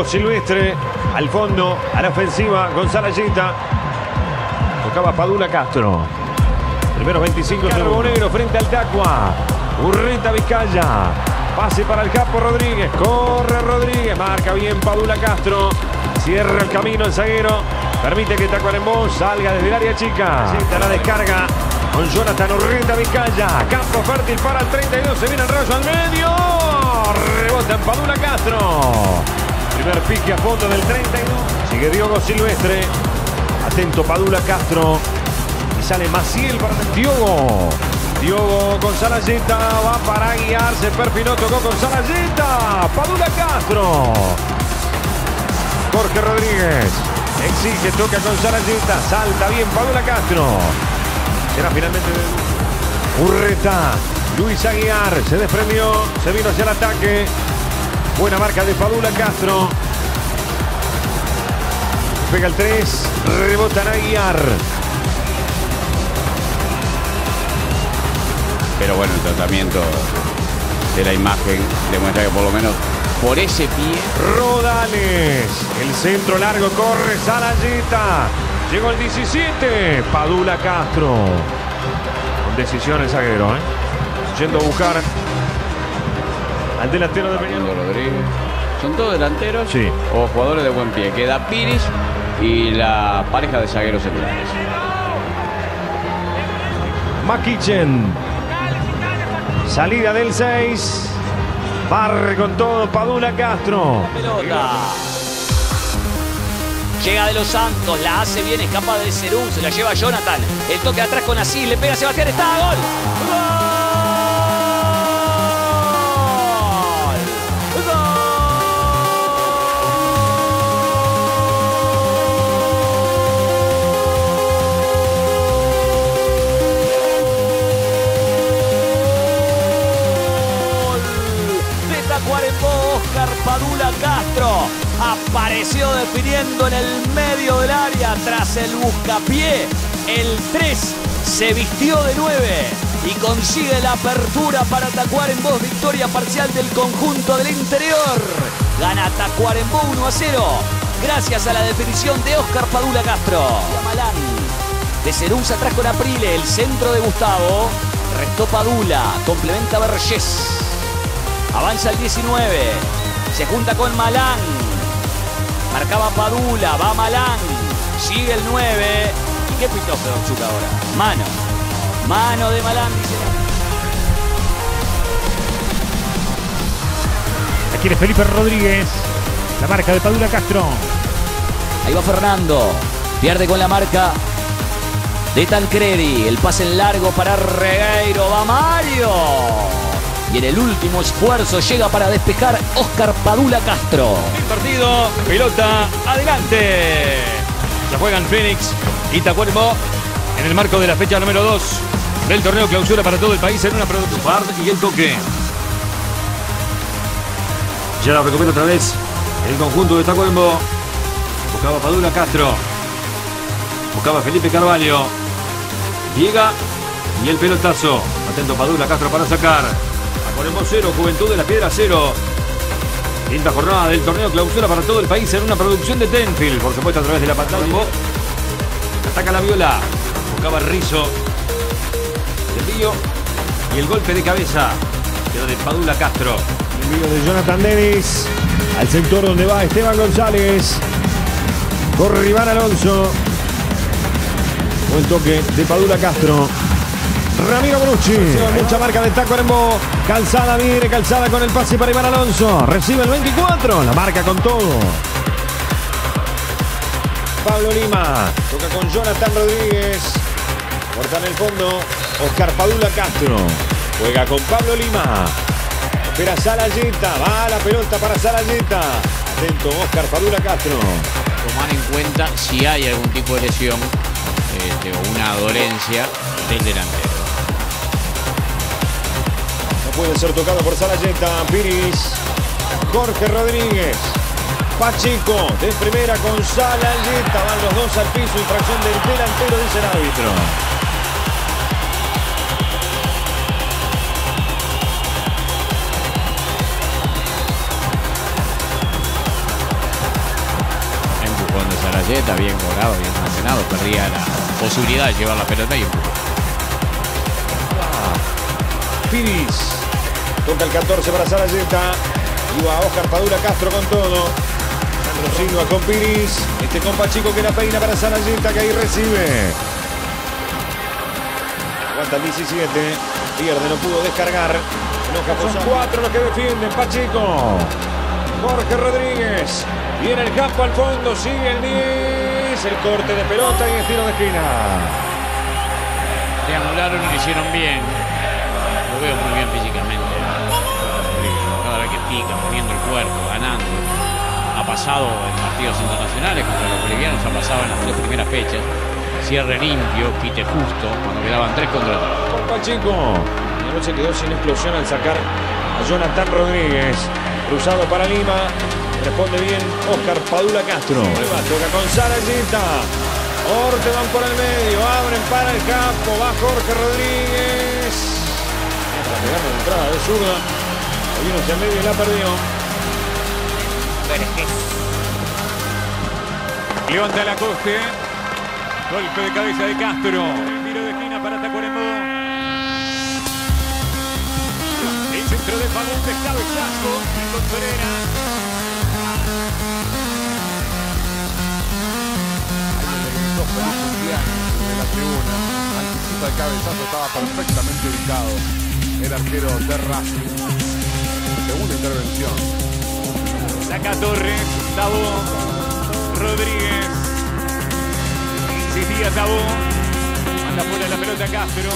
Silvestre al fondo, a la ofensiva, Gonzalo Gita. Tocaba Padula Castro. Primeros 25 Carbonero frente al Tacua. Urreta Vizcaya. Pase para el Capo Rodríguez. Corre Rodríguez. Marca bien Padula Castro. Cierra el camino el zaguero. Permite que Tacuarembó salga desde el área chica. La descarga con Jonathan Urreta Vizcaya. Campo fértil para el 32. Se viene el rayo al medio. Rebota en Padula Castro. Primer pique a fondo del 32. Sigue Diogo Silvestre. Atento Padula Castro. Y sale Maciel para Diogo. Diogo con Salayeta. Va para guiar. Se perfiló. Tocó con Salayeta. Padula Castro. Jorge Rodríguez. Exige, toca con Salayeta. Salta bien Padula Castro. Será finalmente Urreta. Luis Aguiar se desprendió. Se vino hacia el ataque. Buena marca de Padula Castro. Pega el 3. Rebota en Aguiar. Pero bueno, el tratamiento de la imagen demuestra que por lo menos por ese pie. Rodales. El centro largo corre Salayeta. Llegó el 17. Padula Castro. Con decisión el zaguero, ¿eh? Yendo a buscar al delantero de Peñarol. Rodríguez. Son todos delanteros Sí. o jugadores de buen pie. Queda Piris y la pareja de zagueros centrales. Makichen. Salida del 6. Barre con todo Padula Castro. Pelota. Llega de los Santos, la hace bien, escapa de Cerú, se la lleva Jonathan. El toque atrás con Asís, le pega a Sebastián, está gol. ¡Gol! Apareció definiendo en el medio del área tras el buscapié. El 3 se vistió de 9 y consigue la apertura para Tacuarembó. Victoria parcial del conjunto del interior. Gana Tacuarembó 1 a 0 gracias a la definición de Oscar Padula Castro. Malán de Cerús atrás con Aprile, el centro de Gustavo. Restó Padula, complementa Vergés. Avanza el 19. Se junta con Malán. Marcaba Padula, va Malán. Sigue el 9. ¿Y qué pitó Fedonchuk ahora? Mano. Mano de Malán, dice. Aquí viene Felipe Rodríguez. La marca de Padula Castro. Ahí va Fernando. Pierde con la marca de Tancredi. El pase en largo para Regueiro. Va Mario. Y en el último esfuerzo llega para despejar Oscar Padula Castro. El partido, pelota, adelante. La juegan Fénix y Tacuarembó en el marco de la fecha número 2 del torneo clausura para todo el país en una producción. Bard y el toque. Ya la recupera otra vez el conjunto de Tacuarembó. Buscaba Padula Castro. Buscaba Felipe Carvalho. Llega y el pelotazo. Atento Padula Castro para sacar. Tacuarembó 0, Juventud de la Piedra 0. Quinta jornada del torneo clausura para todo el país en una producción de Tenfield, por supuesto a través de la pantalla. Ataca la viola, buscaba el rizo, el lío y el golpe de cabeza quedó de Padula Castro. Envío de Jonathan Dennis al sector donde va Esteban González. Corre Iván Alonso. Buen toque de Padula Castro. Ramiro Brucci. Mucha marca de Tacuarembó. Calzada, mire, calzada con el pase para Iván Alonso. Recibe el 24. La marca con todo. Pablo Lima. Toca con Jonathan Rodríguez. Corta en el fondo. Oscar Padula Castro. Juega con Pablo Lima. Espera Salayeta. Va la pelota para Salayeta. Atento Oscar Padula Castro. Tomar en cuenta si hay algún tipo de lesión este, o una dolencia del delantero. Puede ser tocado por Salayeta. Piris. Jorge Rodríguez. Pacheco. De primera con Salayeta. Van los dos al piso. Infracción del delantero, dice el árbitro. camiseta, bien cobrado, bien sancionado, perdía la posibilidad de llevar la pelota y empujó. Piris. Toca el 14 para Sarayeta. Y va Oscar Padula Castro con todo. Sandro Silva con Piris. Este compa chico que la peina para Sarayeta que ahí recibe. Aguanta el 17. Pierde, no pudo descargar. Enoja Son cuatro los que defienden. Pacheco. Jorge Rodríguez. Viene el campo al fondo. Sigue el 10. El corte de pelota y estilo de esquina. Triangularon y lo hicieron bien. Lo veo muy bien físicamente. Poniendo el cuerpo, ganando. Ha pasado en partidos internacionales contra los bolivianos, ha pasado en las tres primeras fechas. Cierre limpio, quite justo, cuando quedaban tres contra tres. Con Pacheco. La noche quedó sin explosión al sacar a Jonathan Rodríguez. Cruzado para Lima. Responde bien Oscar Padula Castro. Nueva toca con Sarayeta. Orte van por el medio. Abren para el campo. Va Jorge Rodríguez. Está pegando la entrada de zurda. Vino hacia el medio y la perdió. Levanta la coste. Golpe de cabeza de Castro. El tiro de esquina para Tacuarembó. El centro de Fagundes, cabezazo. Con Pereira. De la tribuna. Anticipa el cabezazo, estaba perfectamente ubicado. El arquero de Racing. Segunda intervención. Saca Torres. Tabó. Rodríguez. Insistía Tabó. Manda fuera la pelota Castro.